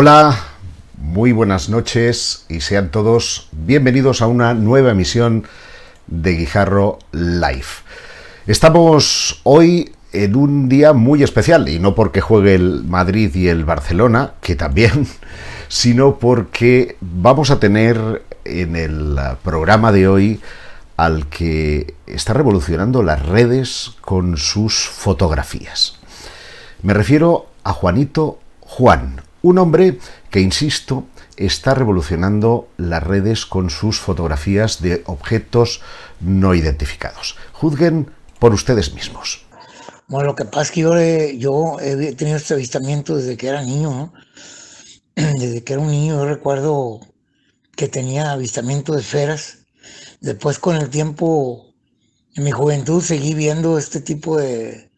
Hola, muy buenas noches y sean todos bienvenidos a una nueva emisión de Guijarro Live. Estamos hoy en un día muy especial y no porque juegue el Madrid y el Barcelona, que también, sino porque vamos a tener en el programa de hoy al que está revolucionando las redes con sus fotografías. Me refiero a Juanito Juan, un hombre que, insisto, está revolucionando las redes con sus fotografías de objetos no identificados. Juzguen por ustedes mismos. Bueno, lo que pasa es que yo, he tenido este avistamiento desde que era niño, ¿no? Desde que era un niño yo recuerdo que tenía avistamiento de esferas. Después con el tiempo, en mi juventud, seguí viendo este tipo de,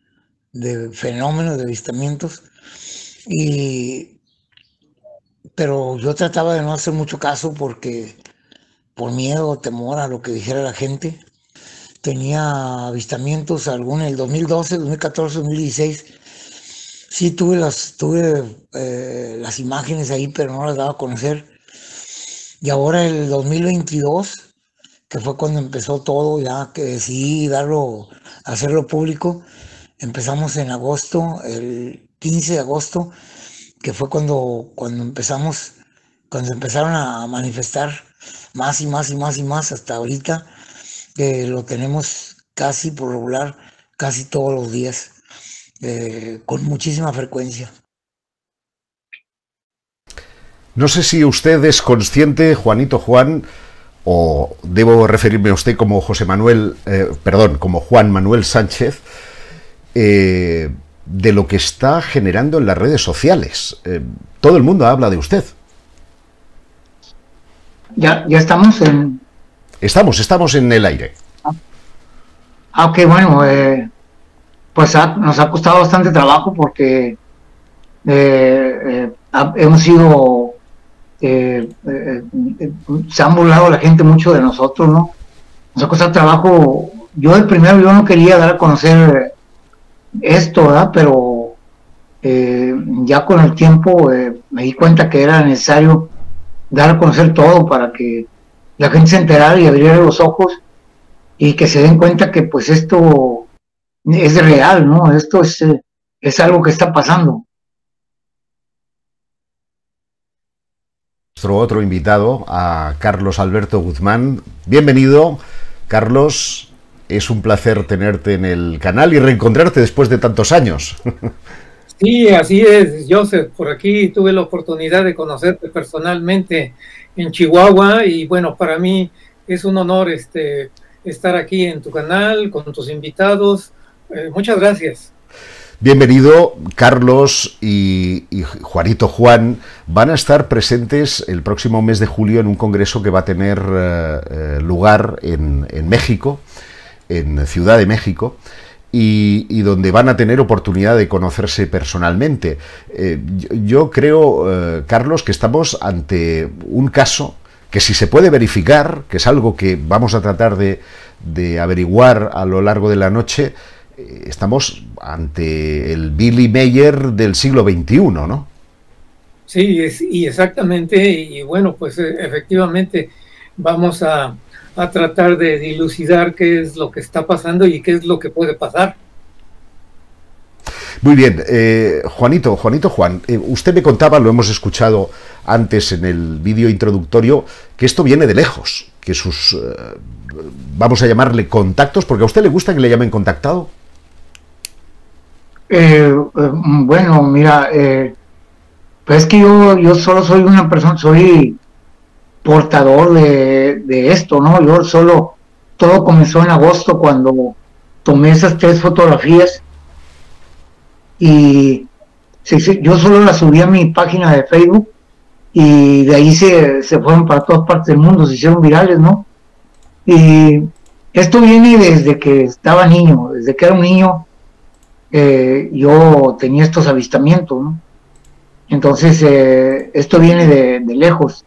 de fenómenos, de avistamientos. Y pero yo trataba de no hacer mucho caso porque por miedo o temor a lo que dijera la gente. Tenía avistamientos, algún en el 2012, 2014, 2016. Sí tuve las, tuve eh, las imágenes ahí, pero no las daba a conocer. Y ahora el 2022, que fue cuando empezó todo, ya que decidí darlo, hacerlo público, empezamos en agosto, el 15 de agosto, que fue cuando, cuando empezamos, cuando empezaron a manifestar más y más y más y más hasta ahorita, que lo tenemos casi por regular, casi todos los días, eh, con muchísima frecuencia. No sé si usted es consciente, Juanito Juan, o debo referirme a usted como José Manuel, eh, perdón, como Juan Manuel Sánchez, eh, de lo que está generando en las redes sociales. Eh, todo el mundo habla de usted. Ya, ya estamos en... Estamos, estamos en el aire. Ah, ok, bueno, eh, pues nos ha costado bastante trabajo porque eh, hemos sido... se han burlado la gente mucho de nosotros, ¿no? Nos ha costado trabajo. Yo el primero, yo no quería dar a conocer esto, ¿verdad? Pero eh, ya con el tiempo eh, me di cuenta que era necesario dar a conocer todo para que la gente se enterara y abriera los ojos y que se den cuenta que pues esto es real, ¿no? Esto es, eh, es algo que está pasando. Nuestro otro invitado, a Carlos Alberto Guzmán. Bienvenido, Carlos es un placer tenerte en el canal y reencontrarte después de tantos años. Sí, así es, Joseph. Por aquí tuve la oportunidad de conocerte personalmente en Chihuahua y bueno, para mí es un honor este, estar aquí en tu canal con tus invitados. Eh, muchas gracias. Bienvenido, Carlos y, Juanito Juan van a estar presentes el próximo mes de julio en un congreso que va a tener eh, eh, lugar en, en México en Ciudad de México, y, donde van a tener oportunidad de conocerse personalmente. Eh, yo, creo, eh, Carlos, que estamos ante un caso que si se puede verificar, que es algo que vamos a tratar de, averiguar a lo largo de la noche, eh, estamos ante el Billy Mayer del siglo XXI, ¿no? Sí, y exactamente, y bueno, pues efectivamente vamos a, a tratar de dilucidar qué es lo que está pasando y qué es lo que puede pasar. Muy bien, eh, Juanito, Juanito Juan, eh, usted me contaba, lo hemos escuchado antes en el vídeo introductorio, que esto viene de lejos, que sus, eh, vamos a llamarle contactos, porque a usted le gusta que le llamen contactado. bueno, mira, pues es que yo, yo solo soy una persona, soy portador de, esto, ¿no? Yo solo, todo comenzó en agosto cuando tomé esas tres fotografías y yo solo las subí a mi página de Facebook y de ahí se, fueron para todas partes del mundo, se hicieron virales, ¿no? Y esto viene desde que estaba niño, desde que era un niño, eh, yo tenía estos avistamientos, ¿no? Entonces, eh, esto viene de, de lejos.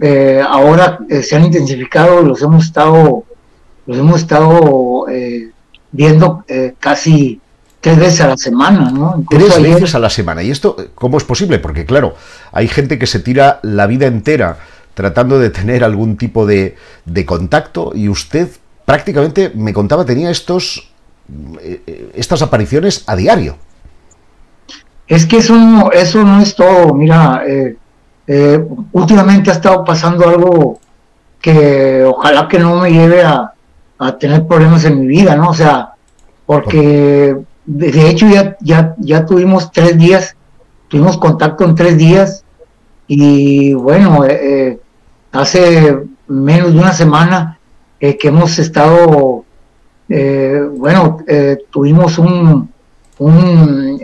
Eh, ahora eh, se han intensificado, los hemos estado, los hemos estado eh, viendo casi tres veces a la semana, ¿no? tres veces a la semana. ¿Y esto cómo es posible? Porque claro, hay gente que se tira la vida entera tratando de tener algún tipo de, de contacto y usted prácticamente, me contaba, tenía estos, estas apariciones a diario. Es que eso no, eso no es todo. Mira, eh, últimamente ha estado pasando algo que ojalá que no me lleve a, a tener problemas en mi vida, ¿no? O sea, porque de, hecho ya, ya, ya tuvimos tres días, tuvimos contacto en tres días y bueno, hace menos de una semana eh, que hemos estado, eh, bueno, eh, tuvimos un, un,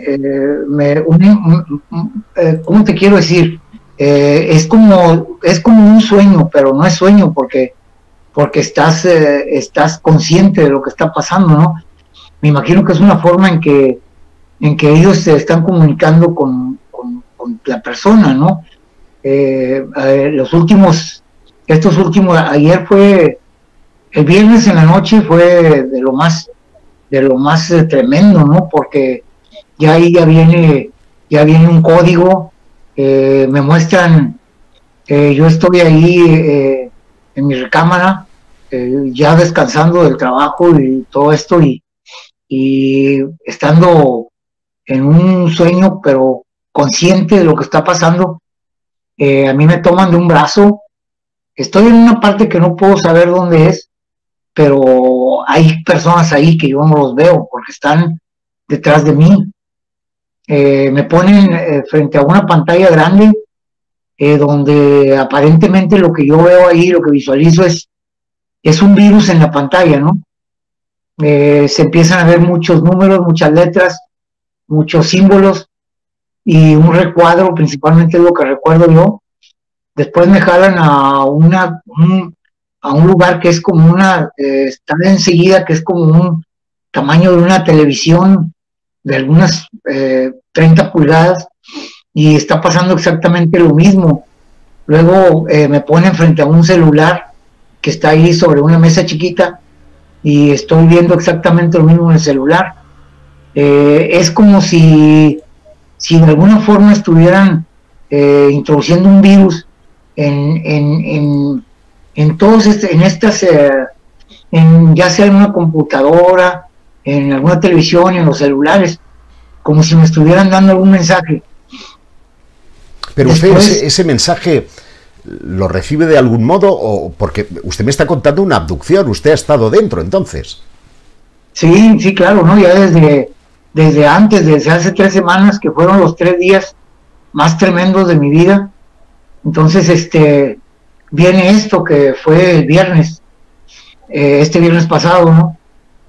¿cómo te quiero decir? Es como es como un sueño, pero no es sueño porque porque estás estás consciente de lo que está pasando, ¿no? Me imagino que es una forma en que en que ellos se están comunicando con, con, la persona, ¿no? los últimos, estos últimos, ayer fue el viernes en la noche fue de lo más, de lo más eh, tremendo, ¿no? Porque ya ahí ya viene, ya viene un código, eh, me muestran, eh, yo estoy ahí en mi recámara, ya descansando del trabajo y todo esto y estando en un sueño, pero consciente de lo que está pasando, a mí me toman de un brazo, estoy en una parte que no puedo saber dónde es, pero hay personas ahí que yo no los veo porque están detrás de mí. Eh, me ponen eh, frente a una pantalla grande eh, donde aparentemente lo que yo veo ahí, lo que visualizo es, es un virus en la pantalla, ¿no? se empiezan a ver muchos números, muchas letras, muchos símbolos y un recuadro, principalmente lo que recuerdo yo. Después me jalan a una, a un lugar que es como una, está enseguida, que es como un tamaño de una televisión de algunas 30 eh, pulgadas y está pasando exactamente lo mismo. Luego eh, me ponen frente a un celular que está ahí sobre una mesa chiquita y estoy viendo exactamente lo mismo en el celular. es como si, si de alguna forma estuvieran introduciendo un virus en, en en todos este, en estas, eh, en, ya sea en una computadora, en alguna televisión, en los celulares, como si me estuvieran dando algún mensaje. Pero usted ese, mensaje lo recibe de algún modo o porque usted me está contando una abducción, usted ha estado dentro entonces. Sí, sí, claro, ¿no? Ya desde, desde antes, desde hace tres semanas, que fueron los tres días más tremendos de mi vida. Entonces, este, viene esto que fue el viernes, eh, este viernes pasado, ¿no?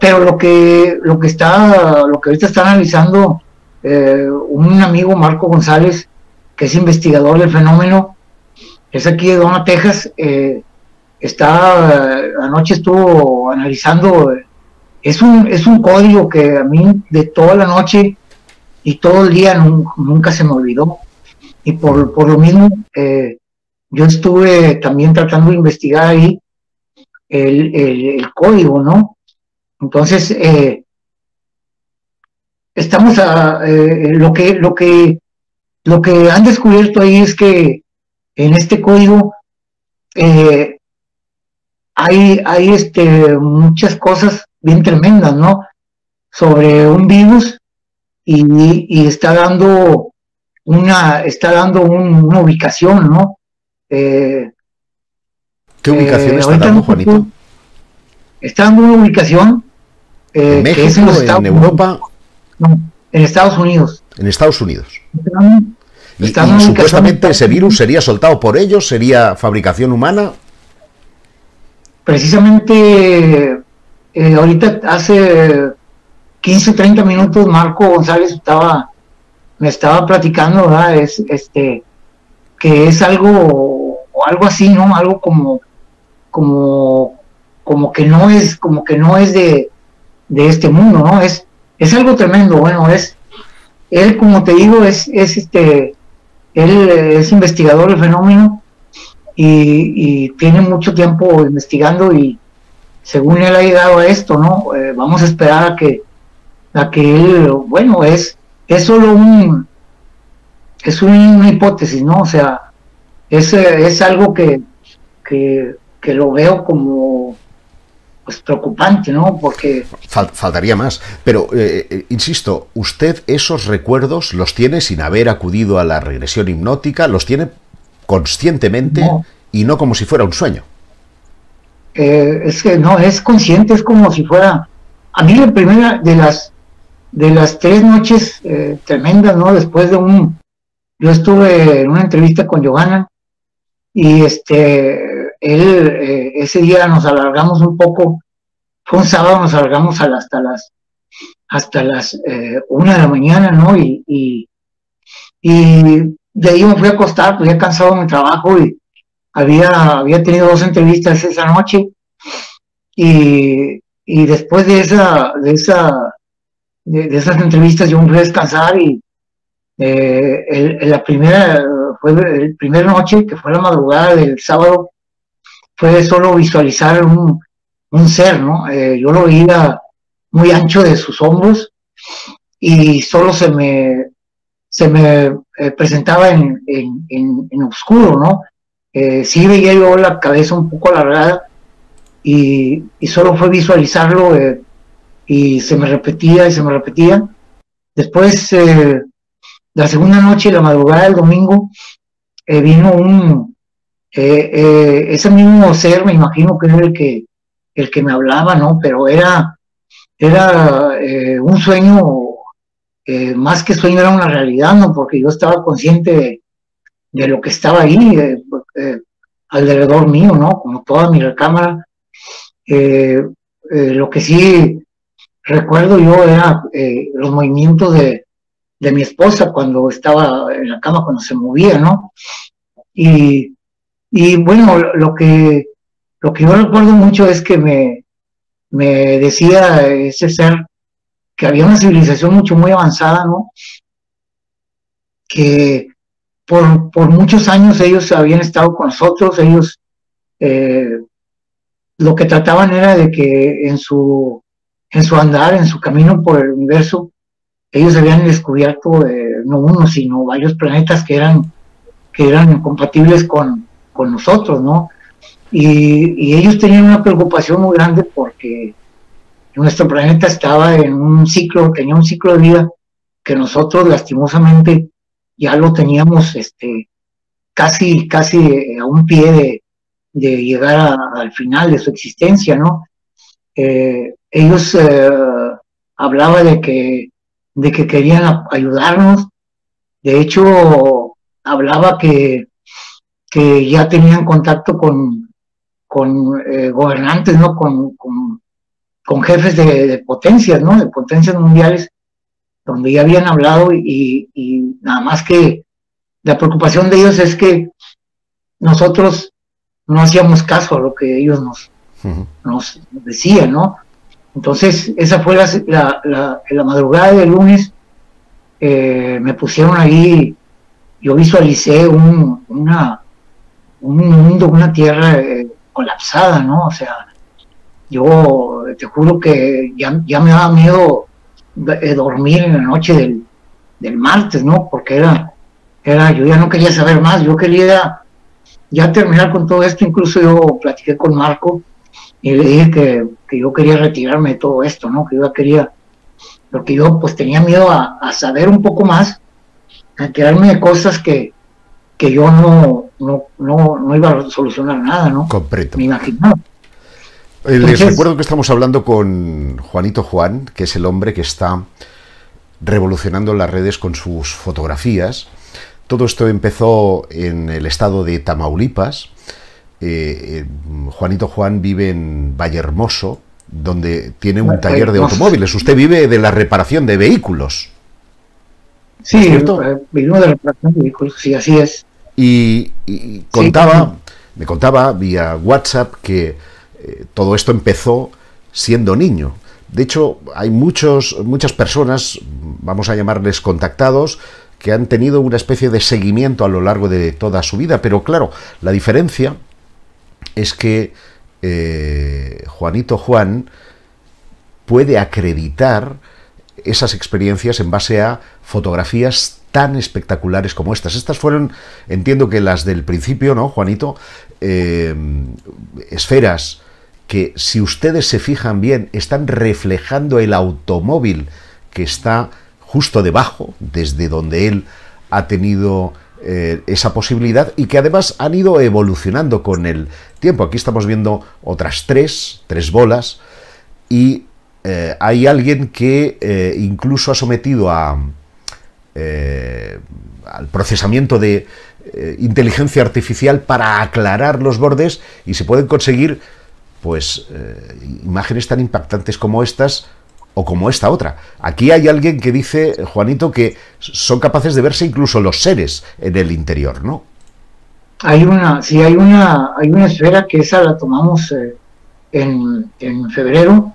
Pero lo que, lo que está, lo que ahorita está analizando eh, un amigo Marco González, que es investigador del fenómeno, es aquí de Dona, Texas, eh, está, anoche estuvo analizando, es un, es un código que a mí de toda la noche y todo el día nunca, se me olvidó. Y por, por lo mismo, eh, yo estuve también tratando de investigar ahí el, código, ¿no? Entonces, eh, estamos a eh, lo que lo que lo que han descubierto ahí es que en este código eh, hay hay este muchas cosas bien tremendas, ¿no? Sobre un virus y, está dando una está dando una ubicación, ¿no? Eh, ¿Qué ubicación eh, está dando, Juanito? Está dando una ubicación eh, ¿En México, en, Europa? en Estados Unidos. En Estados Unidos. y, supuestamente ese virus sería soltado por ellos, sería fabricación humana. Precisamente ahorita hace 15 o 30 minutos Marco González estaba me estaba platicando, ¿verdad? Es este que es algo o algo así, ¿no? Algo como como como que no es como que no es de, de este mundo, ¿no? Es es algo tremendo, bueno, es él como te digo es es este él es investigador del fenómeno y, tiene mucho tiempo investigando y según él ha llegado a esto, ¿no? Eh, vamos a esperar a que la que él, bueno, es, es solo un, es una hipótesis, ¿no? O sea, es, es algo que, que, lo veo como pues preocupante, ¿no? Porque... faltaría más. Pero, eh, eh, insisto, usted esos recuerdos los tiene sin haber acudido a la regresión hipnótica, los tiene conscientemente y no como si fuera un sueño. Eh, es que no, es consciente, es como si fuera... A mí la primera de las, de las tres noches tremendas, ¿no? Después de un... Yo estuve en una entrevista con Giovanna y este, él, eh, ese día nos alargamos un poco, fue un sábado, nos alargamos hasta las, hasta las eh, una de la mañana, ¿no? Y, y, de ahí me fui a acostar, pues ya cansado de mi trabajo y había, había tenido dos entrevistas esa noche y, y después de esa, de esa, de, esas entrevistas yo me fui a descansar y eh, la primera fue el primer noche, que fue la madrugada del sábado, fue solo visualizar un, ser, ¿no? Eh, yo lo veía muy ancho de sus hombros y solo se me, se me eh, presentaba en, en, oscuro, ¿no? Eh, sí veía yo la cabeza un poco alargada y, y solo fue visualizarlo y se me repetía y se me repetía. Después la segunda noche, la madrugada del domingo, vino un, eh, eh, ese mismo ser, me imagino que era el que, el que me hablaba, ¿no? Pero era, era un sueño, más que sueño, era una realidad, ¿no? Porque yo estaba consciente de, lo que estaba ahí, alrededor mío, ¿no? Como toda mi recámara. lo que sí recuerdo yo era los movimientos de, de mi esposa cuando estaba en la cama, cuando se movía, ¿no? Y, y bueno, lo que, lo que yo recuerdo mucho es que me, me decía ese ser que había una civilización mucho, muy avanzada, ¿no? Que por, por muchos años ellos habían estado con nosotros, ellos eh, lo que trataban era de que en su, en su andar, en su camino por el universo, ellos habían descubierto eh, no uno, sino varios planetas que eran, que eran compatibles con, con nosotros, ¿no? Y, ellos tenían una preocupación muy grande porque nuestro planeta estaba en un ciclo, tenía un ciclo de vida que nosotros lastimosamente ya lo teníamos este, casi, casi a un pie de, llegar al final de su existencia, ¿no? Eh, ellos eh, hablaban de que de que querían ayudarnos. De hecho, hablaba que, que ya tenían contacto con, con eh, gobernantes, ¿no? Con, con, jefes de, potencias, ¿no? De potencias mundiales, donde ya habían hablado y, y, nada más que la preocupación de ellos es que nosotros no hacíamos caso a lo que ellos nos, nos decían, ¿no? Entonces, esa fue la, la, madrugada del lunes, eh, me pusieron ahí, yo visualicé un, una, un mundo, una tierra eh, colapsada, ¿no? O sea, yo te juro que ya, ya me daba miedo eh, dormir en la noche del, del, martes, ¿no? Porque era, era, yo ya no quería saber más, yo quería ya terminar con todo esto, incluso yo platiqué con Marco, y le dije que, yo quería retirarme de todo esto, ¿no? Que yo quería, porque yo pues tenía miedo a, saber un poco más, a enterarme de cosas que, que yo no, no, no, iba a solucionar nada, ¿no? Completo. Me imaginaba. Eh, les recuerdo que estamos hablando con Juanito Juan, que es el hombre que está revolucionando las redes con sus fotografías. Todo esto empezó en el estado de Tamaulipas, eh, eh, Juanito Juan vive en Vallehermoso, donde tiene un taller de automóviles. Usted vive de la reparación de vehículos. Sí, eh, vivimos de reparación de vehículos, sí, así es. Y, contaba, me contaba vía WhatsApp que todo esto empezó siendo niño. De hecho, hay muchos, muchas personas, vamos a llamarles contactados, que han tenido una especie de seguimiento a lo largo de toda su vida, pero claro, la diferencia es que eh, Juanito Juan puede acreditar esas experiencias en base a fotografías tan espectaculares como estas. Estas fueron, entiendo que las del principio, ¿no, Juanito? Eh, esferas que, si ustedes se fijan bien, están reflejando el automóvil que está justo debajo, desde donde él ha tenido eh, esa posibilidad y que además han ido evolucionando con el tiempo. Aquí estamos viendo otras tres, tres bolas, y eh, hay alguien que eh, incluso ha sometido a, al procesamiento de inteligencia artificial para aclarar los bordes y se pueden conseguir pues imágenes tan impactantes como estas o como esta otra. Aquí hay alguien que dice, Juanito, que son capaces de verse incluso los seres en el interior, ¿no? Hay una, sí, hay una, hay una esfera que esa la tomamos eh, en, en, febrero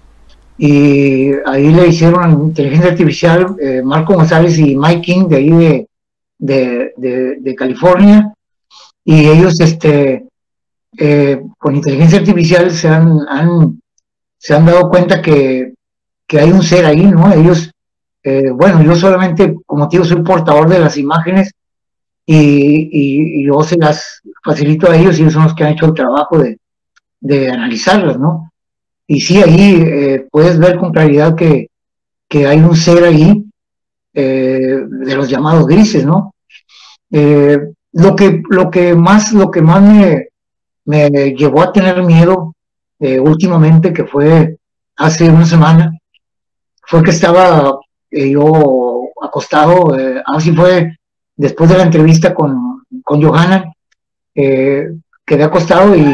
y ahí le hicieron inteligencia artificial eh, Marco González y Mike King de ahí de, de, California y ellos este eh, con inteligencia artificial se han, han, se han dado cuenta que que hay un ser ahí, ¿no? Ellos, eh, bueno, yo solamente, como digo, soy portador de las imágenes y, yo se las facilito a ellos y ellos son los que han hecho el trabajo de, de analizarlas, ¿no? Y sí, ahí eh, puedes ver con claridad que, que, hay un ser ahí eh, de los llamados grises, ¿no? lo, que, lo que más, lo que más me, me llevó a tener miedo últimamente, que fue hace una semana, fue que estaba eh, yo acostado, eh, así fue después de la entrevista con, con Johanna, eh, quedé acostado y,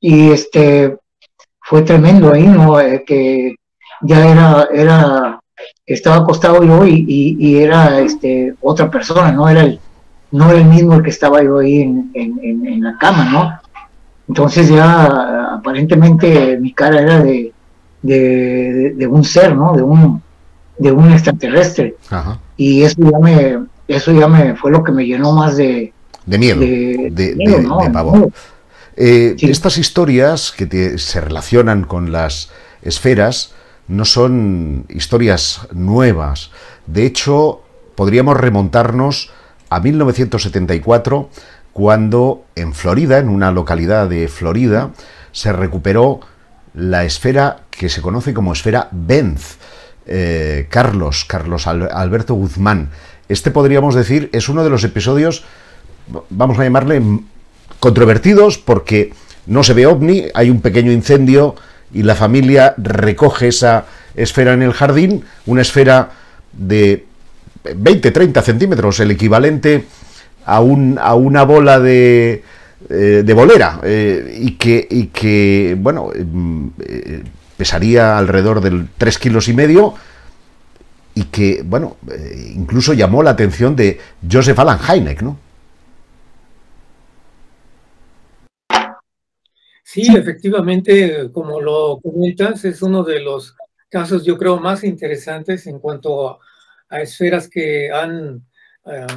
y este fue tremendo ahí, ¿no? que ya era, era, estaba acostado yo y, y, era este otra persona, no era el, no era el mismo el que estaba yo ahí en, en, en la cama, ¿no? Entonces ya aparentemente mi cara era de, de, un ser, ¿no? De un, de un extraterrestre. Y eso ya me, eso ya me fue lo que me llenó más de, de miedo, de, pavor. Eh, estas historias que se relacionan con las esferas no son historias nuevas. De hecho, podríamos remontarnos a 1974, cuando en Florida, en una localidad de Florida, se recuperó la esfera que se conoce como esfera Benz. Eh, Carlos, Carlos Alberto Guzmán. Este podríamos decir es uno de los episodios, vamos a llamarle controvertidos, porque no se ve ovni, hay un pequeño incendio y la familia recoge esa esfera en el jardín, una esfera de 20-30 centímetros, el equivalente a, un, a una bola de, eh, de bolera eh, y, que, y que, bueno, mm, eh, pesaría alrededor del 3 kilos y medio y que, bueno, incluso llamó la atención de Joseph Alan Hynek, ¿no? Sí, efectivamente, como lo comentas, es uno de los casos, yo creo, más interesantes en cuanto a, esferas que han,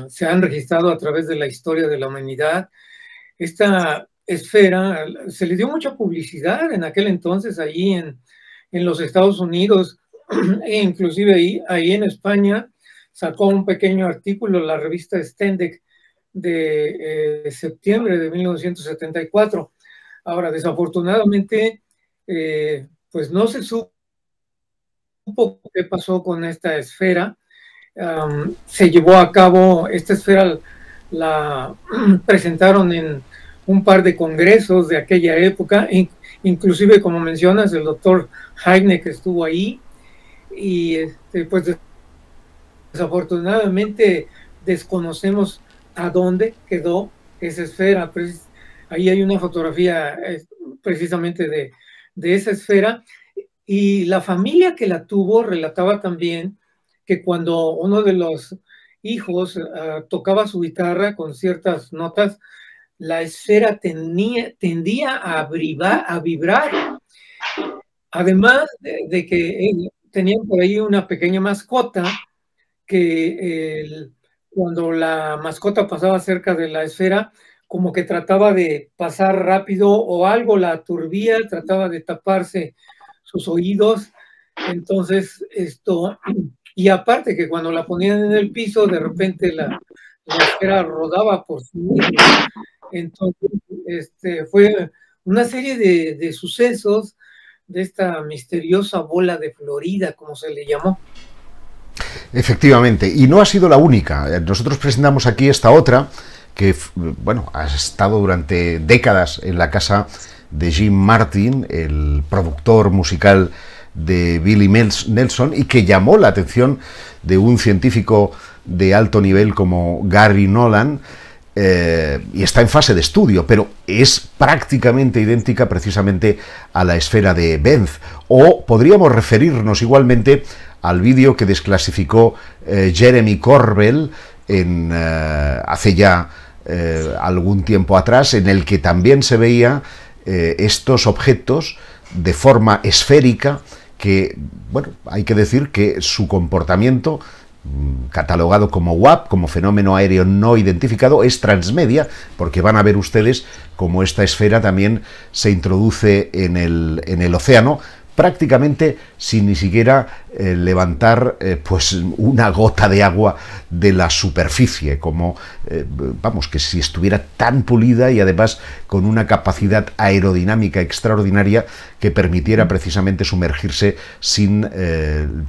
se han registrado a través de la historia de la humanidad. Esta esfera se le dio mucha publicidad en aquel entonces ahí en, en los Estados Unidos. E inclusive ahí, ahí en España sacó un pequeño artículo la revista Stendek de eh, septiembre de 1974. Ahora, desafortunadamente, eh, pues no se supo qué pasó con esta esfera. se llevó a cabo, esta esfera la presentaron en un par de congresos de aquella época, inclusive como mencionas, el doctor que estuvo ahí y este, pues desafortunadamente desconocemos a dónde quedó esa esfera. Ahí hay una fotografía precisamente de, de esa esfera y la familia que la tuvo relataba también que cuando uno de los hijos ah, tocaba su guitarra con ciertas notas, la esfera tendía a, a vibrar. Además de, que tenían por ahí una pequeña mascota que cuando la mascota pasaba cerca de la esfera, como que trataba de pasar rápido o algo la turbía, trataba de taparse sus oídos Entonces, esto, y aparte que cuando la ponían en el piso, de repente la, esfera rodaba por sí misma. Entonces, este, fue una serie de, de sucesos de esta misteriosa bola de Florida, como se le llamó. Efectivamente, y no ha sido la única. Nosotros presentamos aquí esta otra que, bueno, ha estado durante décadas en la casa de Jim Martin, el productor musical de Billy Nelson, y que llamó la atención de un científico de alto nivel como Gary Nolan, eh, y está en fase de estudio, pero es prácticamente idéntica precisamente a la esfera de Benz. O podríamos referirnos igualmente al vídeo que desclasificó eh, Jeremy Corbell en, eh, hace ya algún tiempo atrás, en el que también se veía estos objetos de forma esférica que, bueno, hay que decir que su comportamiento Mm, catalogado como WAP, como fenómeno aéreo no identificado, es transmedia, porque van a ver ustedes cómo esta esfera también se introduce en el, en el océano, prácticamente sin ni siquiera eh, levantar eh, pues una gota de agua de la superficie, como eh, vamos, que si estuviera tan pulida y además con una capacidad aerodinámica extraordinaria que permitiera precisamente sumergirse sin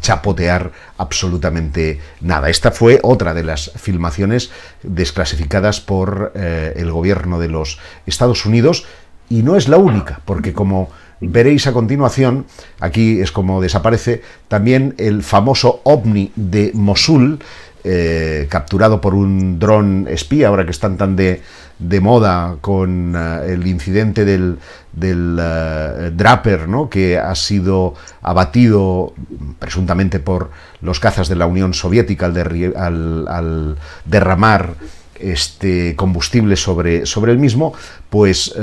chapotear absolutamente nada. Esta fue otra de las filmaciones desclasificadas por el gobierno de los Estados Unidos y no es la única, porque como Veréis a continuación, aquí es como desaparece, también el famoso ovni de Mosul, eh, capturado por un dron espía, ahora que están tan de, moda con eh, el incidente del, eh, Draper, ¿no? que ha sido abatido presuntamente por los cazas de la Unión Soviética al, al derramar este combustible sobre, sobre el mismo, pues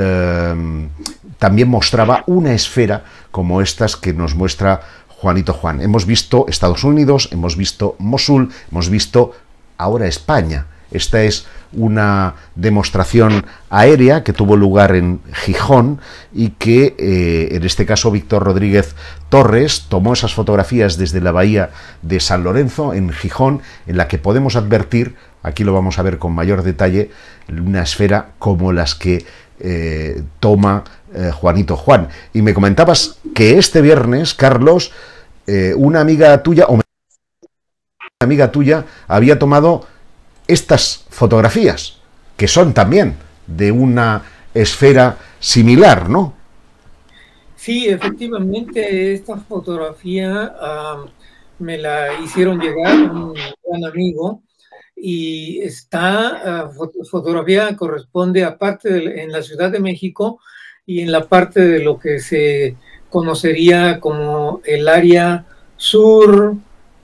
también mostraba una esfera como estas que nos muestra Juanito Juan. Hemos visto Estados Unidos, hemos visto Mosul, hemos visto ahora España. Esta es una demostración aérea que tuvo lugar en Gijón y que eh, en este caso Víctor Rodríguez Torres tomó esas fotografías desde la bahía de San Lorenzo en Gijón en la que podemos advertir, aquí lo vamos a ver con mayor detalle, una esfera como las que eh, toma eh, Juanito Juan. Y me comentabas que este viernes, Carlos, eh, una amiga tuya, o una amiga tuya, había tomado estas fotografías, que son también de una esfera similar, ¿no? Sí, efectivamente, esta fotografía me la hicieron llegar un gran amigo y esta ah, fotografía corresponde aparte en la Ciudad de México y en la parte de lo que se conocería como el área sur,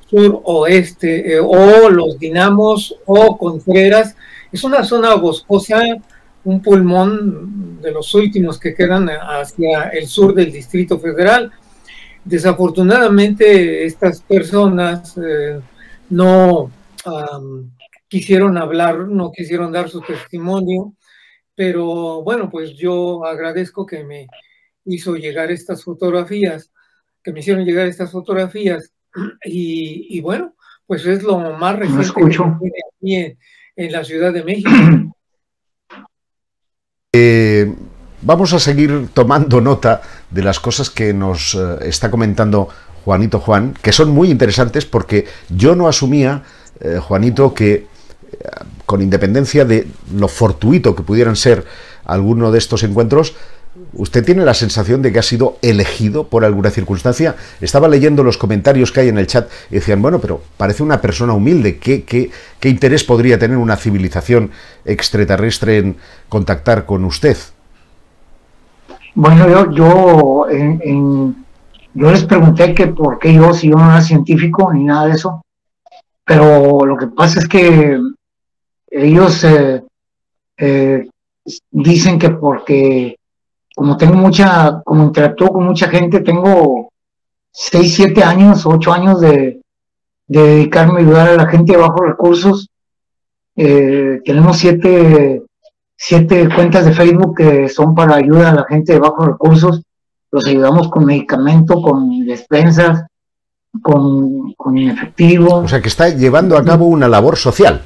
sur oeste, eh, o los dinamos o Contreras. Es una zona boscosa, un pulmón de los últimos que quedan hacia el sur del Distrito Federal. Desafortunadamente, estas personas eh, no quisieron hablar, no quisieron dar su testimonio pero bueno, pues yo agradezco que me hizo llegar estas fotografías, que me hicieron llegar estas fotografías. Y, bueno, pues es lo más reciente que aquí en, la Ciudad de México. Eh, vamos a seguir tomando nota de las cosas que nos eh, está comentando Juanito Juan, que son muy interesantes porque yo no asumía, eh, Juanito, que con independencia de lo fortuito que pudieran ser alguno de estos encuentros, ¿usted tiene la sensación de que ha sido elegido por alguna circunstancia? Estaba leyendo los comentarios que hay en el chat y decían, bueno, pero parece una persona humilde, ¿qué, qué, interés podría tener una civilización extraterrestre en contactar con usted? Bueno, yo, yo, yo les pregunté que por qué yo, si yo no era científico ni nada de eso, pero lo que pasa es que ellos eh, eh, dicen que porque como tengo mucha, como interactúo con mucha gente, tengo 6, 7 años, 8 años de, dedicarme a ayudar a la gente de bajos recursos. Eh, tenemos siete, siete cuentas de Facebook que son para ayuda a la gente de bajos recursos. Los ayudamos con medicamento, con despensas, con, con efectivo. O sea, que está llevando a cabo una labor social.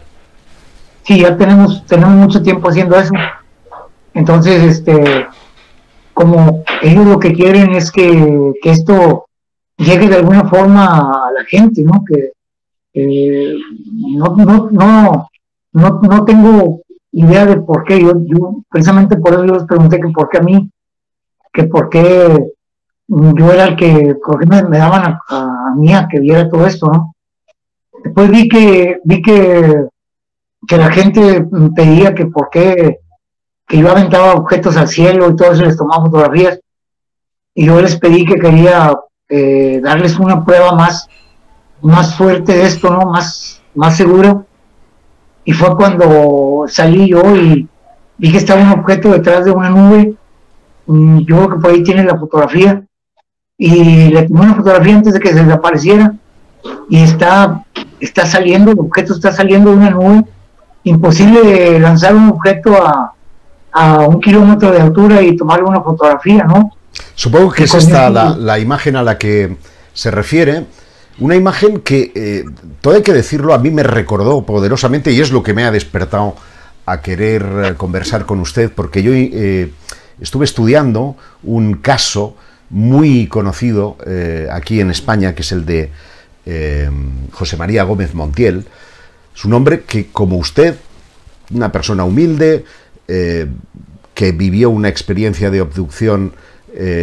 Sí, ya tenemos, tenemos mucho tiempo haciendo eso. Entonces, este, como ellos lo que quieren es que, que esto llegue de alguna forma a la gente, ¿no? Que no, no, no, no, no tengo idea de por qué. Yo, yo, precisamente por eso yo les pregunté que por qué a mí, que por qué yo era el que, por me, me daban a, mí a que viera todo esto, ¿no? Después vi que, vi que, que la gente pedía que por qué, que yo aventaba objetos al cielo y todo eso, les tomaba fotografías. Y yo les pedí que quería eh, darles una prueba más, más fuerte de esto, ¿no? Más, más seguro. Y fue cuando salí yo y vi que estaba un objeto detrás de una nube. Mm, yo creo que por ahí tiene la fotografía y le tomé una fotografía antes de que se desapareciera y está, está saliendo, el objeto está saliendo de una nube, imposible lanzar un objeto a, a un kilómetro de altura y tomarle una fotografía, ¿no? Supongo que es esta la, la, imagen a la que se refiere, una imagen que, eh, todo hay que decirlo, a mí me recordó poderosamente y es lo que me ha despertado a querer eh, conversar con usted, porque yo eh, estuve estudiando un caso muy conocido eh, aquí en España, que es el de José María Gómez Montiel. Es un hombre que, como usted, una persona humilde, eh, que vivió una experiencia de abducción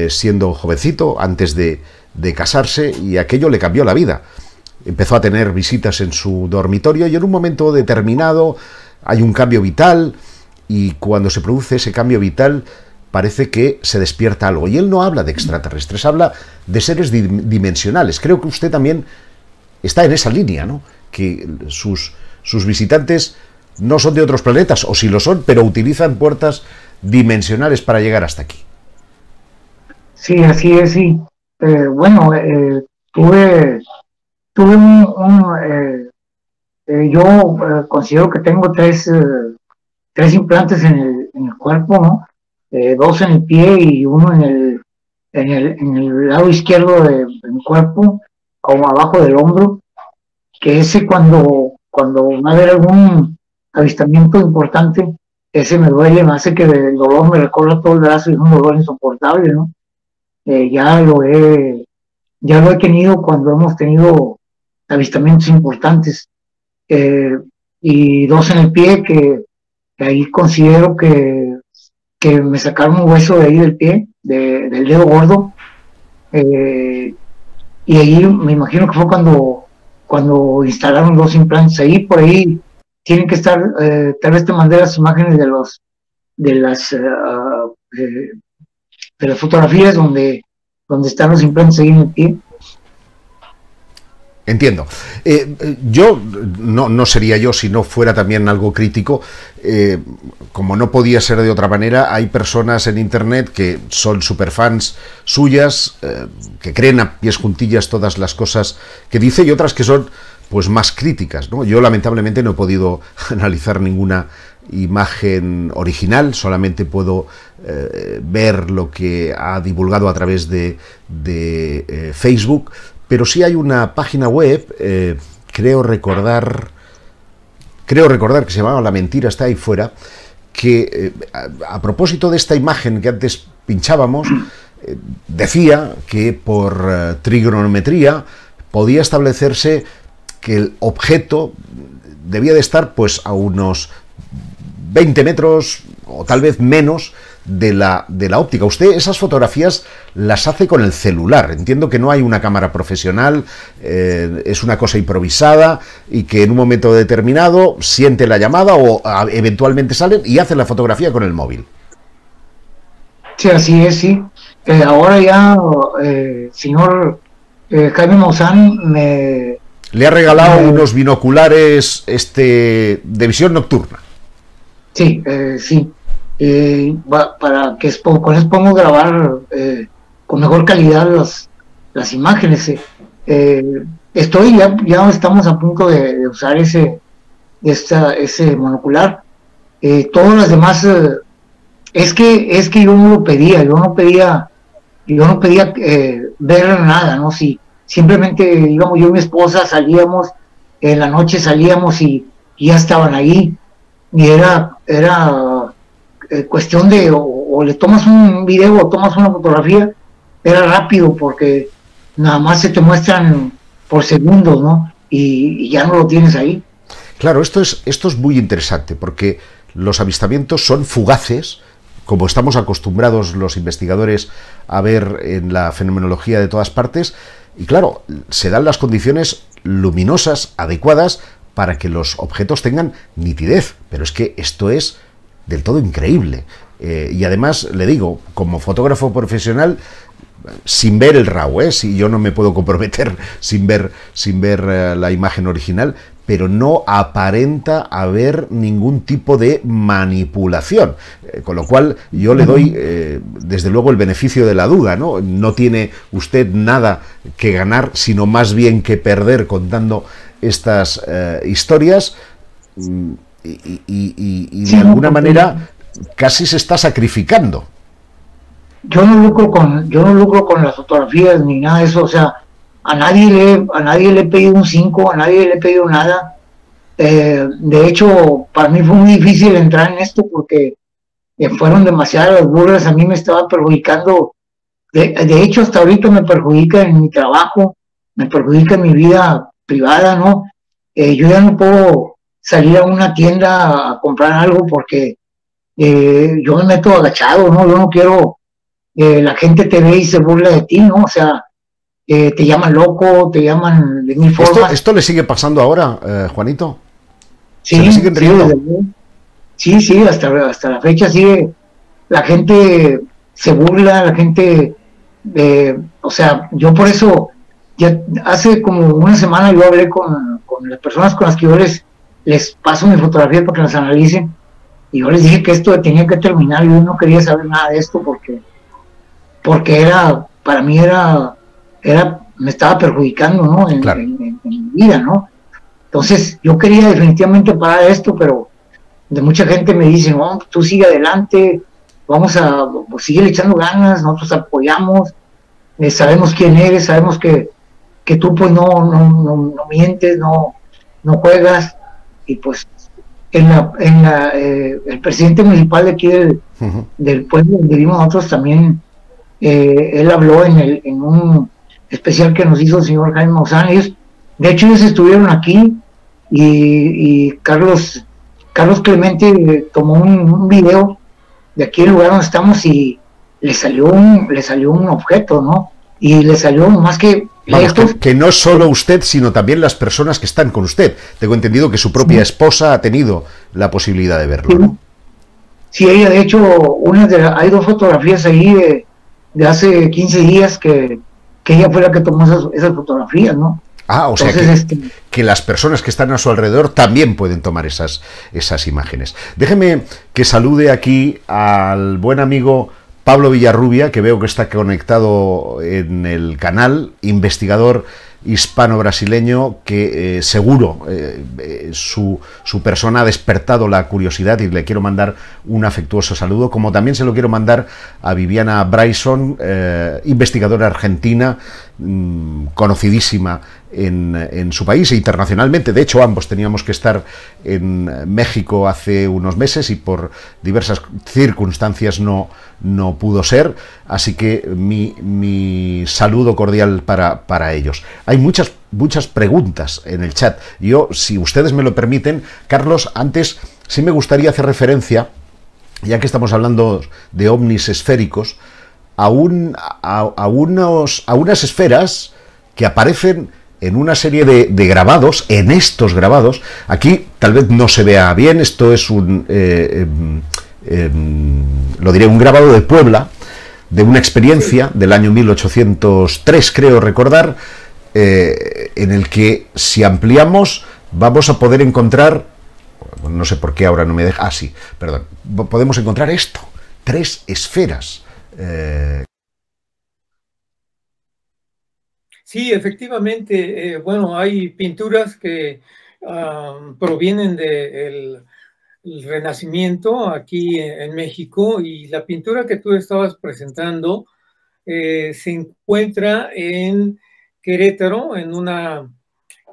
siendo jovencito, antes de, de casarse, y aquello le cambió la vida. Empezó a tener visitas en su dormitorio y en un momento determinado hay un cambio vital y cuando se produce ese cambio vital parece que se despierta algo. Y él no habla de extraterrestres, habla de seres dimensionales. Creo que usted también está en esa línea, ¿no? Que sus, sus visitantes no son de otros planetas, o si lo son, pero utilizan puertas dimensionales para llegar hasta aquí. Sí, así es, sí. Eh, bueno, eh, tuve, tuve un... Eh, yo considero que tengo tres, tres implantes en el, en el cuerpo, ¿no? Dos en el pie y uno en el, en el, en el lado izquierdo de, mi cuerpo, como abajo del hombro, que ese cuando, cuando va a haber algún avistamiento importante, ese me duele, me hace que el dolor me recorra todo el brazo y es un dolor insoportable, ¿no? Eh, ya lo he, ya lo he tenido cuando hemos tenido avistamientos importantes. Eh, y dos en el pie que ahí considero que que me sacaron un hueso de ahí del pie, del dedo gordo, eh, y ahí me imagino que fue cuando, cuando instalaron los implantes ahí, por ahí tienen que estar, eh, tal vez te mandé las imágenes de los de las eh, de las fotografías donde, donde están los implantes ahí en el pie. Entiendo. Eh, eh, yo no, sería yo si no fuera también algo crítico. Eh, como no podía ser de otra manera, hay personas en Internet que son superfans suyas, que creen a pies juntillas todas las cosas que dice y otras que son pues más críticas. ¿no? Yo lamentablemente no he podido analizar ninguna imagen original, solamente puedo ver lo que ha divulgado a través de, de Facebook pero sí hay una página web, eh, creo recordar, creo recordar que se llamaba La Mentira está ahí fuera, que eh, a, propósito de esta imagen que antes pinchábamos, eh, decía que por trigonometría podía establecerse que el objeto debía de estar pues a unos 20 metros o tal vez menos de la, de la óptica. Usted esas fotografías las hace con el celular. Entiendo que no hay una cámara profesional, eh, es una cosa improvisada y que en un momento determinado siente la llamada o eventualmente sale y hace la fotografía con el móvil. Sí, así es, sí. Eh, ahora ya, eh, señor Jaime Maussan me... Le ha regalado unos binoculares este, de visión nocturna. Sí, sí eh, para que con eso podemos grabar eh, con mejor calidad las, las imágenes. Eh. eh estoy, ya, ya estamos a punto de, usar ese, esta, ese monocular. Eh, todas las demás, es que es que yo no lo pedía, yo no pedía, yo no pedía ver nada, ¿no? Si, simplemente íbamos yo y mi esposa, salíamos, en la noche salíamos y, ya estaban ahí. Y era, era eh, cuestión de o, le tomas un video o tomas una fotografía, era rápido porque nada más se te muestran por segundos, ¿no? Y, ya no lo tienes ahí. Claro, esto es, esto es muy interesante porque los avistamientos son fugaces, como estamos acostumbrados los investigadores a ver en la fenomenología de todas partes, y claro, se dan las condiciones luminosas adecuadas para que los objetos tengan nitidez, pero es que esto es del todo increíble. Eh, y además, le digo, como fotógrafo profesional, sin ver el RAW, ¿eh? si yo no me puedo comprometer sin ver, sin ver eh, la imagen original, pero no aparenta haber ningún tipo de manipulación. Eh, con lo cual yo le doy, desde luego, el beneficio de la duda. ¿no? no tiene usted nada que ganar, sino más bien que perder contando estas historias. Mm, y, de alguna manera casi se está sacrificando. Yo no lucro con, yo no lucro con las fotografías ni nada de eso, o sea, a nadie le, a nadie le he pedido un 5, a nadie le he pedido nada. Eh, de hecho, para mí fue muy difícil entrar en esto porque eh, fueron demasiadas burlas, a mí me estaba perjudicando. De, hecho, hasta ahorita me perjudica en mi trabajo, me perjudica en mi vida privada, ¿no? Eh, yo ya no puedo salir a una tienda a comprar algo porque eh, yo me meto agachado, ¿no? Yo no quiero, eh, la gente te ve y se burla de ti, ¿no? O sea, eh, te llaman loco, te llaman de mil formas. ¿Esto, le sigue pasando ahora, Juanito? Sí, sí, sí, sí, hasta, hasta la fecha sigue, la gente se burla, la gente, o sea, yo por eso, ya hace como una semana yo hablé con, con las personas con las que yo les les paso mi fotografía para que las analicen. Y yo les dije que esto tenía que terminar. Yo no quería saber nada de esto porque, porque era, para mí era, era, me estaba perjudicando, ¿no? En, mi vida, ¿no? Entonces, yo quería definitivamente parar esto, pero de mucha gente me dice, no, tú sigue adelante, vamos a pues, seguir echando ganas, nosotros apoyamos, eh, sabemos quién eres, sabemos que, que tú pues no, no, no, no mientes, no, no juegas, y pues en la, en la eh, el presidente municipal de aquí del, del, pueblo donde vivimos nosotros también, eh, él habló en, el, en un especial que nos hizo el señor Jaime Maussan. de hecho, ellos estuvieron aquí y, Carlos Carlos Clemente tomó un, video de aquí el lugar donde estamos y le salió un, le salió un objeto, ¿no? Y le salió más que que, no solo usted, sino también las personas que están con usted. Tengo entendido que su propia esposa ha tenido la posibilidad de verlo, sí. ella, de hecho, una de hay dos fotografías ahí de, hace 15 días que, ella fue la que tomó esas, fotografías, ¿no? Ah, o sea que, este, que, las personas que están a su alrededor también pueden tomar esas, esas imágenes. Déjeme que salude aquí al buen amigo Pablo Villarrubia, que veo que está conectado en el canal, investigador hispano-brasileño que eh, seguro eh, eh, su, su, persona ha despertado la curiosidad y le quiero mandar un afectuoso saludo, como también se lo quiero mandar a Viviana Bryson, investigadora argentina, mm, conocidísima en, su país e internacionalmente. De hecho, ambos teníamos que estar en México hace unos meses y por diversas circunstancias no, no pudo ser. Así que mi, saludo cordial para, para, ellos. Hay muchas, muchas preguntas en el chat. Yo, si ustedes me lo permiten, Carlos, antes sí me gustaría hacer referencia, ya que estamos hablando de ovnis esféricos, a, un, a, unos, a unas esferas que aparecen en una serie de, grabados, en estos grabados, aquí tal vez no se vea bien, esto es un, eh, em, em, lo diré, un grabado de Puebla, de una experiencia del año 1803, creo recordar, eh, en el que si ampliamos vamos a poder encontrar, no sé por qué ahora no me deja, ah sí, perdón, podemos encontrar esto, tres esferas. Sí, efectivamente, eh, bueno, hay pinturas que ah, provienen del Renacimiento aquí en, México y la pintura que tú estabas presentando eh, se encuentra en Querétaro, en una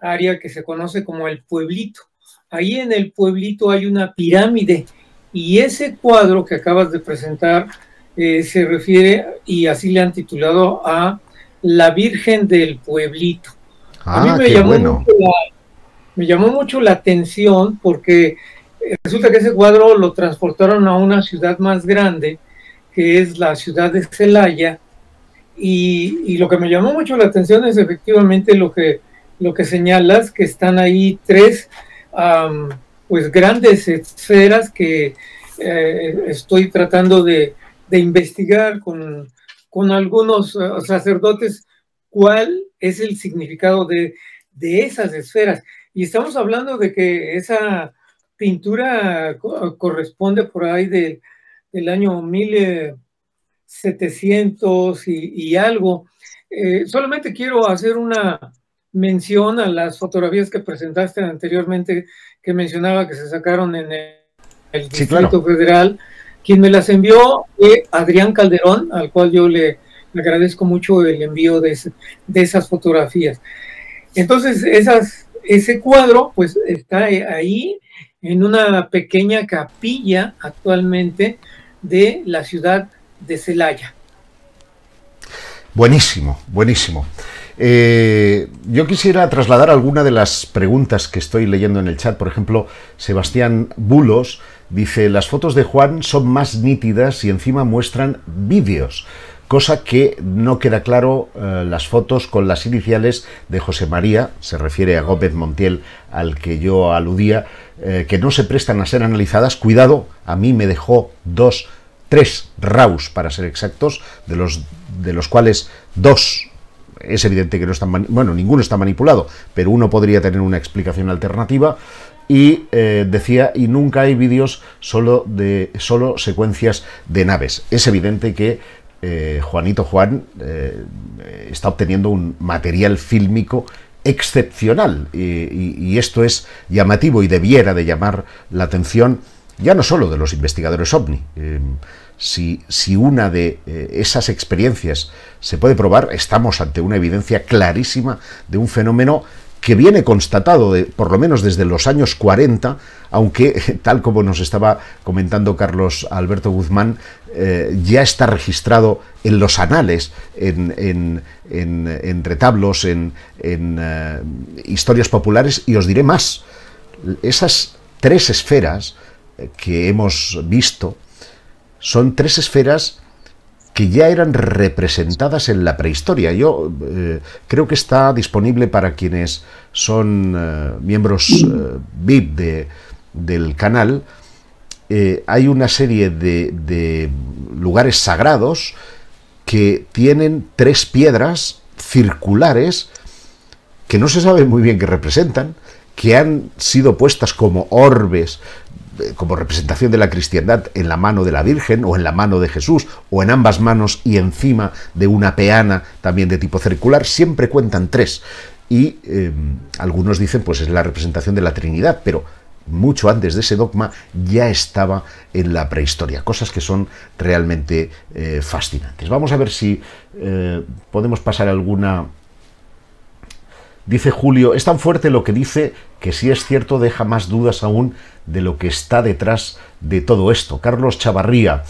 área que se conoce como el pueblito. Ahí en el pueblito hay una pirámide y ese cuadro que acabas de presentar eh, se refiere, y así le han titulado, a la Virgen del Pueblito. a mí ah, me llamó, mucho la, me llamó mucho la atención porque eh, resulta que ese cuadro lo transportaron a una ciudad más grande, que es la ciudad de Celaya, y, lo que me llamó mucho la atención es efectivamente lo que, lo que señalas, que están ahí tres pues grandes esferas que eh, estoy tratando de, investigar con, con algunos eh, sacerdotes cuál es el significado de, de, esas esferas. Y estamos hablando de que esa pintura corresponde por ahí del año 1700 y, y algo. Eh, solamente quiero hacer una mención a las fotografías que presentaste anteriormente, que mencionaba que se sacaron en el, Distrito Federal. Quien me las envió fue Adrián Calderón, al cual yo le, agradezco mucho el envío de, esas fotografías. Entonces, ese cuadro, pues está ahí en una pequeña capilla actualmente de la ciudad de Celaya. Buenísimo, buenísimo. Eh, yo quisiera trasladar alguna de las preguntas que estoy leyendo en el chat. Por ejemplo, Sebastián Bulos dice, las fotos de Juan son más nítidas y encima muestran vídeos, cosa que no queda claro eh, las fotos con las iniciales de José María, se refiere a Gómez Montiel al que yo aludía, eh, que no se prestan a ser analizadas. Cuidado, a mí me dejó dos, tres RAUs para ser exactos, de los, de los cuales dos es evidente que no están, bueno, ninguno está manipulado, pero uno podría tener una explicación alternativa. Y eh, decía, y nunca hay vídeos solo de solo secuencias de naves. Es evidente que eh, Juanito Juan eh, está obteniendo un material fílmico excepcional y, esto es llamativo y debiera de llamar la atención ya no solo de los investigadores ovni si, una de esas experiencias se puede probar, estamos ante una evidencia clarísima de un fenómeno que viene constatado por lo menos desde los años 40, aunque tal como nos estaba comentando Carlos Alberto Guzmán, eh, ya está registrado en los anales, en, retablos, en, eh, historias populares, y os diré más, esas tres esferas que hemos visto, son tres esferas que ya eran representadas en la prehistoria. Yo eh, creo que está disponible para quienes son eh, miembros eh, VIP del canal. hay una serie de, lugares sagrados que tienen tres piedras circulares que no se sabe muy bien qué representan, que han sido puestas como orbes como representación de la cristiandad en la mano de la Virgen o en la mano de Jesús o en ambas manos y encima de una peana también de tipo circular, siempre cuentan tres. Y em, algunos dicen pues es la representación de la Trinidad, pero mucho antes de ese dogma ya estaba en la prehistoria, cosas que son realmente eh, fascinantes. Vamos a ver si eh, podemos pasar alguna Dice Julio, es tan fuerte lo que dice que si es cierto deja más dudas aún de lo que está detrás de todo esto. Carlos Chavarría,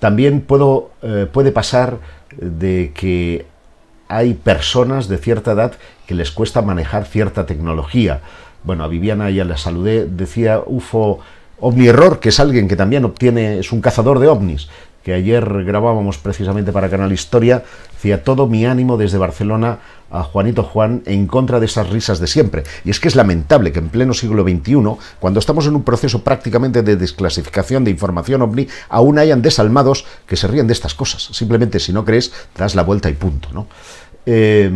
también puedo, eh, puede pasar de que hay personas de cierta edad que les cuesta manejar cierta tecnología. Bueno, a Viviana ya la saludé, decía UFO OVNI Error, que es alguien que también obtiene, es un cazador de ovnis, que ayer grabábamos precisamente para Canal Historia, decía todo mi ánimo desde Barcelona a Juanito Juan en contra de esas risas de siempre. Y es que es lamentable que en pleno siglo XXI, cuando estamos en un proceso prácticamente de desclasificación de información ovni, aún hayan desalmados que se ríen de estas cosas. Simplemente si no crees, das la vuelta y punto. ¿no? Eh,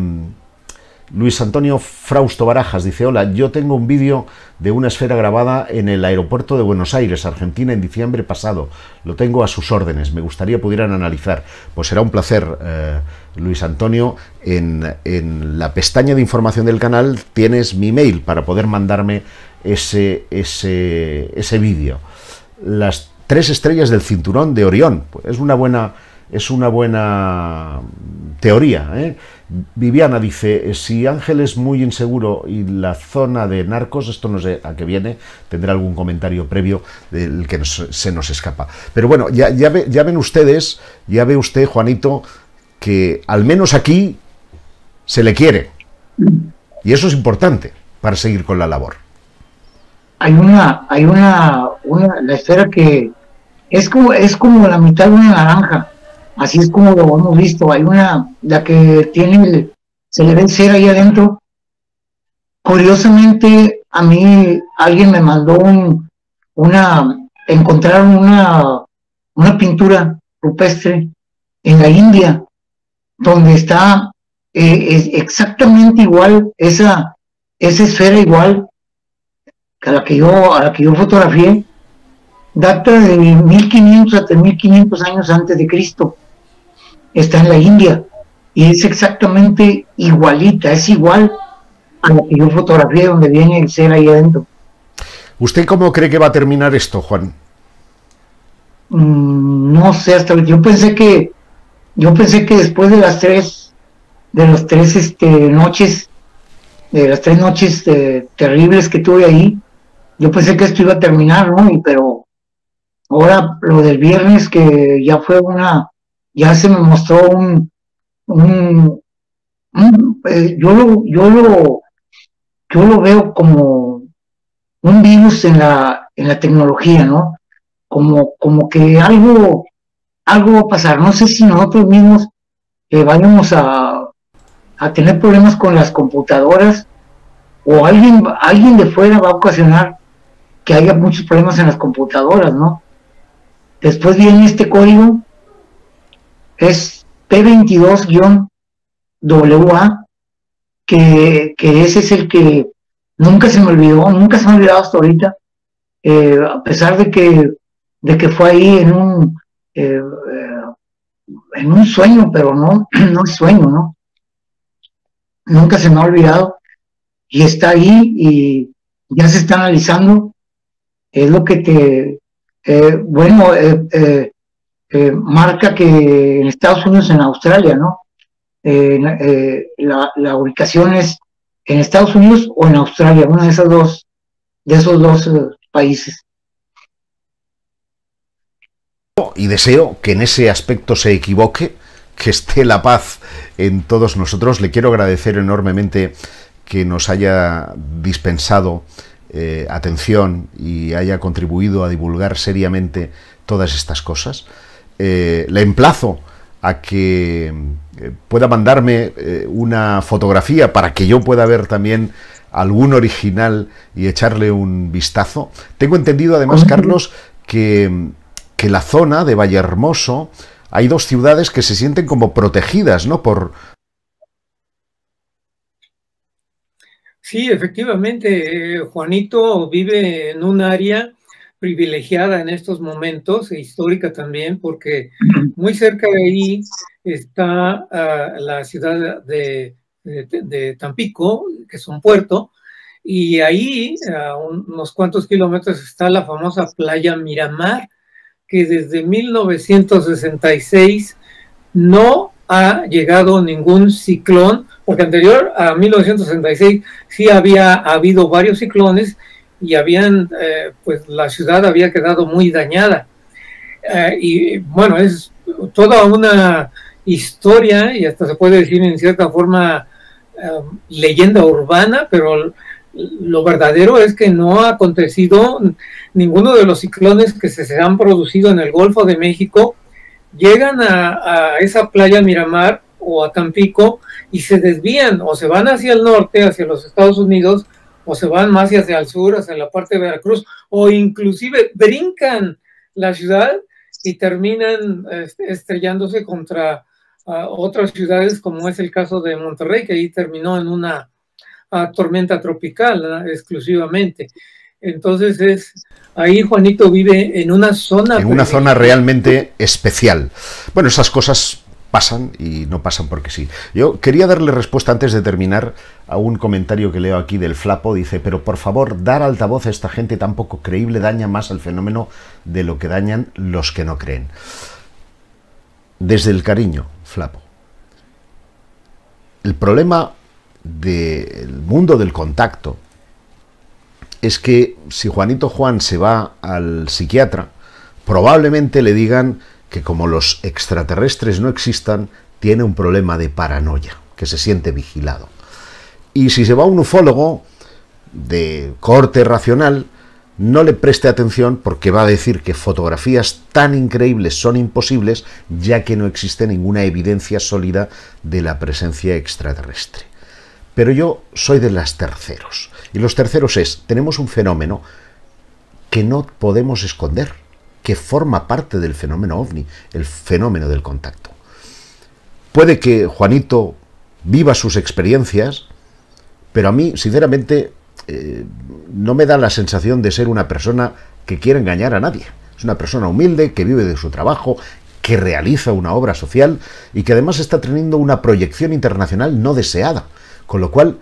Luis Antonio Frausto Barajas dice, hola, yo tengo un vídeo de una esfera grabada en el aeropuerto de Buenos Aires, Argentina, en diciembre pasado. Lo tengo a sus órdenes, me gustaría pudieran analizar. Pues será un placer, eh, Luis Antonio. En, en, la pestaña de información del canal tienes mi mail para poder mandarme ese, ese, ese vídeo. Las tres estrellas del cinturón de Orión. Pues es una buena es una buena teoría. ¿eh? Viviana dice, si Ángel es muy inseguro y la zona de narcos, esto no sé a qué viene, tendrá algún comentario previo del que se nos escapa. Pero bueno, ya, ya, ya ven ustedes, ya ve usted, Juanito, que al menos aquí se le quiere. Y eso es importante para seguir con la labor. Hay una, hay una, una la esfera que es como, es como la mitad de una naranja Así es como lo hemos visto. Hay una, la que tiene, se le ve el ahí adentro. Curiosamente, a mí alguien me mandó un, una, encontraron una, una pintura rupestre en la India, donde está eh, es exactamente igual esa, esa esfera igual que a la que yo, a la que yo fotografié, data de 1500 a 3500 años antes de Cristo está en la India y es exactamente igualita, es igual a lo que yo fotografié donde viene el ser ahí adentro. ¿Usted cómo cree que va a terminar esto, Juan? Mm, no sé, hasta yo pensé que yo pensé que después de las tres de las tres este, noches de las tres noches eh, terribles que tuve ahí, yo pensé que esto iba a terminar, ¿no? Y, pero ahora lo del viernes que ya fue una ya se me mostró un, eh, yo lo, yo lo, yo lo veo como un virus en la, en la tecnología, ¿no? Como, como que algo, algo va a pasar. No sé si nosotros mismos eh, vayamos a, a tener problemas con las computadoras o alguien, alguien de fuera va a ocasionar que haya muchos problemas en las computadoras, ¿no? Después viene este código es P22-WA, que, que ese es el que nunca se me olvidó, nunca se me ha olvidado hasta ahorita, eh, a pesar de que, de que fue ahí en un, eh, eh, en un sueño, pero no, no es sueño, ¿no? Nunca se me ha olvidado y está ahí y ya se está analizando. Es lo que te, bueno, marca que en Estados Unidos, en Australia, ¿no? Eh, eh, la, ubicación es en Estados Unidos o en Australia, uno de esos dos, de esos dos eh, países. Y deseo que en ese aspecto se equivoque, que esté la paz en todos nosotros. Le quiero agradecer enormemente que nos haya dispensado atención y haya contribuido a divulgar seriamente todas estas cosas. Eh, le emplazo a que eh, pueda mandarme eh, una fotografía para que yo pueda ver también algún original y echarle un vistazo. Tengo entendido además, Carlos, que, que la zona de Vallehermoso hay dos ciudades que se sienten como protegidas, ¿no? Por, Sí, efectivamente, Juanito vive en un área privilegiada en estos momentos e histórica también, porque muy cerca de ahí está ah, la ciudad de, de, Tampico, que es un puerto, y ahí, a unos cuantos kilómetros, está la famosa playa Miramar, que desde 1966 no ha llegado ningún ciclón, porque anterior a 1966 sí había habido varios ciclones y habían, eh, pues la ciudad había quedado muy dañada. Eh, y bueno, es toda una historia y hasta se puede decir en cierta forma um, leyenda urbana, pero lo verdadero es que no ha acontecido ninguno de los ciclones que se, han producido en el Golfo de México, llegan a, a esa playa Miramar o a Tampico y se desvían o se van hacia el norte, hacia los Estados Unidos, o se van más hacia el sur, hacia la parte de Veracruz, o inclusive brincan la ciudad y terminan este, estrellándose contra ah, otras ciudades, como es el caso de Monterrey, que ahí terminó en una ah, tormenta tropical exclusivamente. Entonces es ahí Juanito vive en una zona en una zona realmente especial. Bueno, esas cosas pasan y no pasan porque sí. Yo quería darle respuesta antes de terminar a un comentario que leo aquí del Flapo. Dice, pero por favor, dar altavoz a esta gente tan poco creíble daña más al fenómeno de lo que dañan los que no creen. Desde el cariño, Flapo. el problema del mundo del contacto es que si Juanito Juan se va al psiquiatra, probablemente le digan que como los extraterrestres no existan, tiene un problema de paranoia, que se siente vigilado. Y si se va a un ufólogo de corte racional, no le preste atención porque va a decir que fotografías tan increíbles son imposibles ya que no existe ninguna evidencia sólida de la presencia extraterrestre. Pero yo soy de las terceros. Y los terceros es, tenemos un fenómeno que no podemos esconder, que forma parte del fenómeno ovni, el fenómeno del contacto. Puede que Juanito viva sus experiencias, pero a mí, sinceramente, eh, no me da la sensación de ser una persona que quiere engañar a nadie. Es una persona humilde, que vive de su trabajo, que realiza una obra social y que además está teniendo una proyección internacional no deseada. Con lo cual,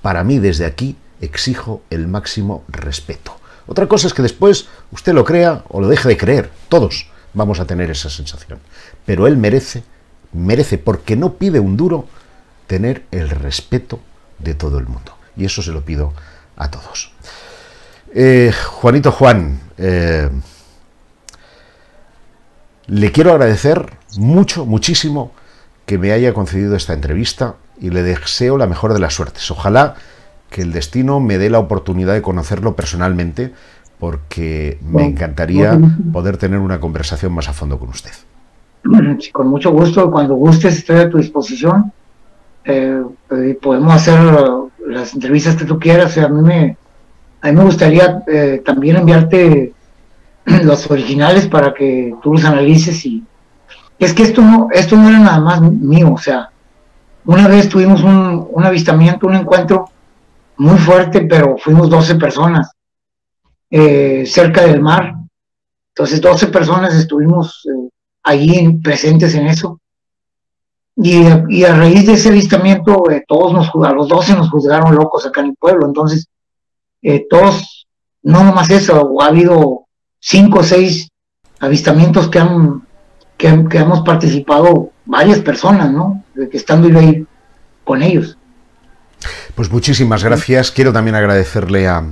para mí desde aquí exijo el máximo respeto. Otra cosa es que después usted lo crea o lo deje de creer. Todos vamos a tener esa sensación. Pero él merece, merece, porque no pide un duro, tener el respeto de todo el mundo. Y eso se lo pido a todos. Eh, Juanito Juan, eh, le quiero agradecer mucho, muchísimo que me haya concedido esta entrevista y le deseo la mejor de las suertes. Ojalá que el destino me dé la oportunidad de conocerlo personalmente, porque me encantaría poder tener una conversación más a fondo con usted. con mucho gusto, cuando gustes estoy a tu disposición. Eh, podemos hacer las entrevistas que tú quieras. a, mí me, a mí me gustaría eh, también enviarte los originales para que tú los analices y es que esto no, esto no era nada más mío, o sea, una vez tuvimos un, un avistamiento, un encuentro muy fuerte, pero fuimos 12 personas eh, cerca del mar. Entonces 12 personas estuvimos eh, allí presentes en eso. Y, a raíz de ese avistamiento, eh, todos nos, a los 12 nos juzgaron locos acá en el pueblo. Entonces, todos, no nomás eso, ha habido cinco o seis avistamientos que han, que, que hemos participado varias personas, ¿no? Que estando yo ahí con ellos. Pues muchísimas gracias. Quiero también agradecerle a,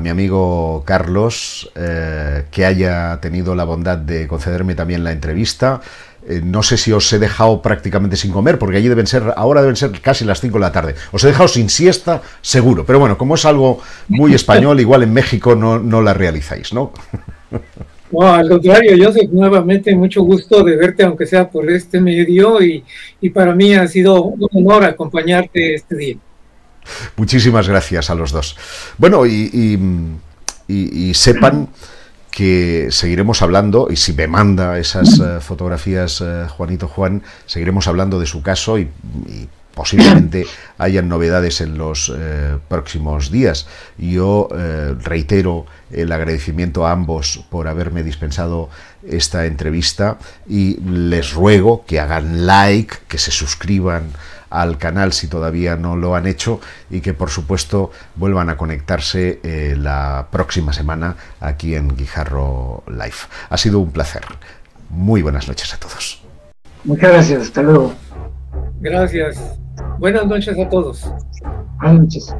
mi amigo Carlos eh, que haya tenido la bondad de concederme también la entrevista. Eh, no sé si os he dejado prácticamente sin comer, porque allí deben ser, ahora deben ser casi las 5 de la tarde. Os he dejado sin siesta, seguro. Pero bueno, como es algo muy español, igual en México no, no la realizáis, ¿no? No, al contrario, Joseph, nuevamente mucho gusto de verte, aunque sea por este medio, y, y para mí ha sido un honor acompañarte este día. Muchísimas gracias a los dos. Bueno, y, sepan que seguiremos hablando, y si me manda esas eh, fotografías eh, Juanito Juan, seguiremos hablando de su caso y, posiblemente hayan novedades en los eh, próximos días. Yo reitero el agradecimiento a ambos por haberme dispensado esta entrevista y les ruego que hagan like, que se suscriban al canal si todavía no lo han hecho y que por supuesto vuelvan a conectarse eh, la próxima semana aquí en Guijarro Live. Ha sido un placer. Muy buenas noches a todos. Muchas gracias, hasta luego. Gracias. Buenas noches a todos. Buenas noches.